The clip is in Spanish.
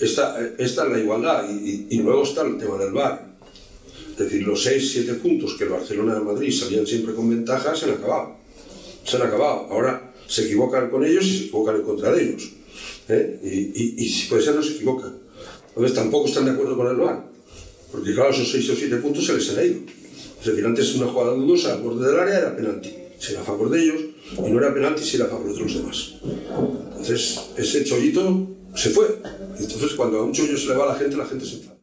esta, esta es la igualdad y, y luego está el tema del VAR. Es decir, los 6, 7 puntos que el Barcelona de Madrid salían siempre con ventaja se han acabado. Se han acabado. Ahora se equivocan con ellos y se equivocan en contra de ellos. ¿eh? Y, y, y, si puede ser, no se equivocan. Entonces tampoco están de acuerdo con el VAR. Porque claro, esos 6 o 7 puntos se les han ido. Es decir, antes una jugada dudosa al borde del área era penalti. Si era a favor de ellos, y no era penalti si era a favor de los demás. Entonces, ese chollito se fue. Entonces, cuando a un chollo se le va a la gente, la gente se enfada.